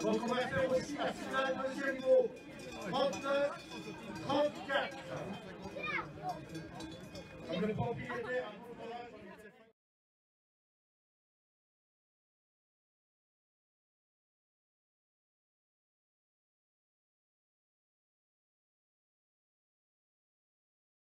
Donc on va faire aussi la finale deuxième mot. 39, 34. Comme le propriétaire.